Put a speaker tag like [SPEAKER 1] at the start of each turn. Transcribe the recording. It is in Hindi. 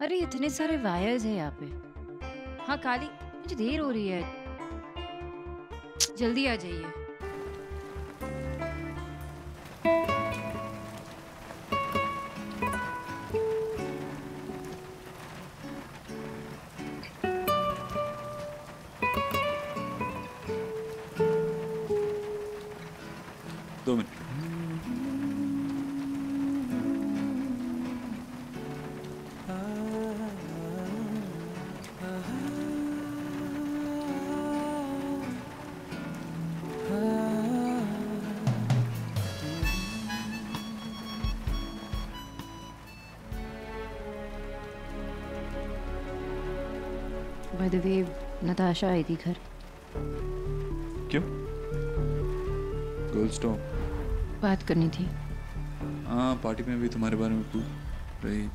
[SPEAKER 1] अरे, इतने सारे वायर्स हैं यहाँ पे। हाँ काली, मुझे देर हो रही है। जल्दी आ जाइए।
[SPEAKER 2] दो minute.
[SPEAKER 1] By the way Natasha आई थी घर।
[SPEAKER 2] क्यों? गर्ल्स टॉक
[SPEAKER 1] बात करनी थी।
[SPEAKER 2] हाँ पार्टी में भी तुम्हारे बारे में पूछ रही।